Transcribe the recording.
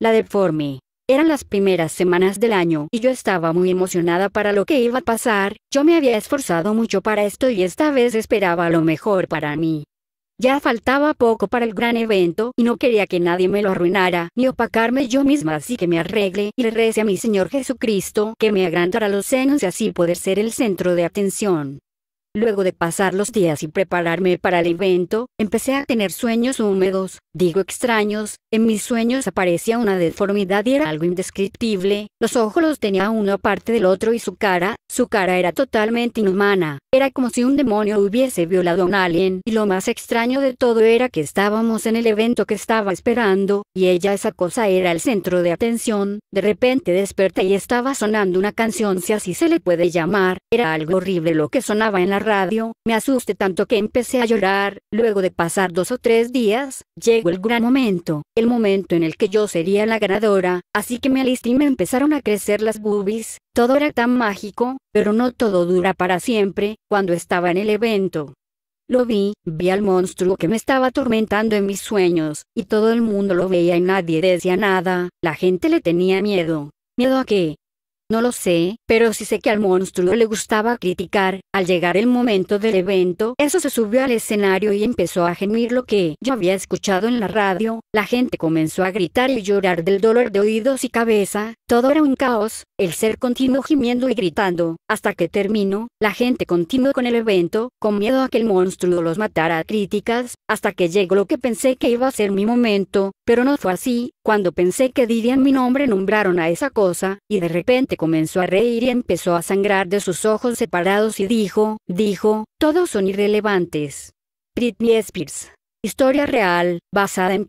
la deforme. Eran las primeras semanas del año y yo estaba muy emocionada para lo que iba a pasar, yo me había esforzado mucho para esto y esta vez esperaba lo mejor para mí. Ya faltaba poco para el gran evento y no quería que nadie me lo arruinara ni opacarme yo misma así que me arregle y le rece a mi Señor Jesucristo que me agrandara los senos y así poder ser el centro de atención. Luego de pasar los días y prepararme para el evento, empecé a tener sueños húmedos, digo extraños, en mis sueños aparecía una deformidad y era algo indescriptible, los ojos los tenía uno aparte del otro y su cara, su cara era totalmente inhumana, era como si un demonio hubiese violado a un alien, y lo más extraño de todo era que estábamos en el evento que estaba esperando, y ella esa cosa era el centro de atención, de repente desperté y estaba sonando una canción si así se le puede llamar, era algo horrible lo que sonaba en la radio, me asusté tanto que empecé a llorar, luego de pasar dos o tres días, llegó el gran momento, el momento en el que yo sería la ganadora, así que me alisté y me empezaron a crecer las boobies, todo era tan mágico, pero no todo dura para siempre, cuando estaba en el evento. Lo vi, vi al monstruo que me estaba atormentando en mis sueños, y todo el mundo lo veía y nadie decía nada, la gente le tenía miedo. ¿Miedo a qué? No lo sé, pero sí sé que al monstruo le gustaba criticar. Al llegar el momento del evento, eso se subió al escenario y empezó a gemir lo que yo había escuchado en la radio. La gente comenzó a gritar y llorar del dolor de oídos y cabeza. Todo era un caos. El ser continuó gimiendo y gritando. Hasta que terminó, la gente continuó con el evento, con miedo a que el monstruo los matara a críticas, hasta que llegó lo que pensé que iba a ser mi momento, pero no fue así. Cuando pensé que dirían mi nombre nombraron a esa cosa, y de repente comenzó a reír y empezó a sangrar de sus ojos separados y dijo, dijo, todos son irrelevantes. Britney Spears. Historia real, basada en